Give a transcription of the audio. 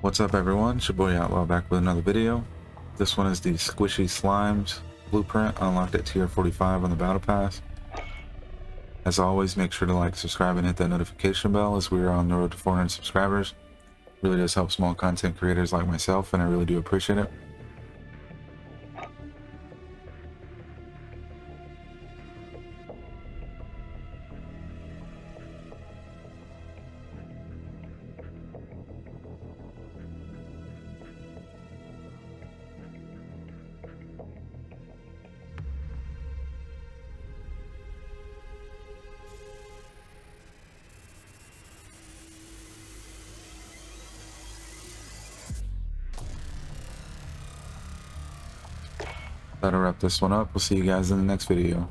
What's up everyone, it's Outlaw back with another video. This one is the Squishy Slimes blueprint unlocked at tier 45 on the Battle Pass. As always, make sure to like, subscribe, and hit that notification bell as we are on the road to 400 subscribers. Really does help small content creators like myself and I really do appreciate it. That'll wrap this one up. We'll see you guys in the next video.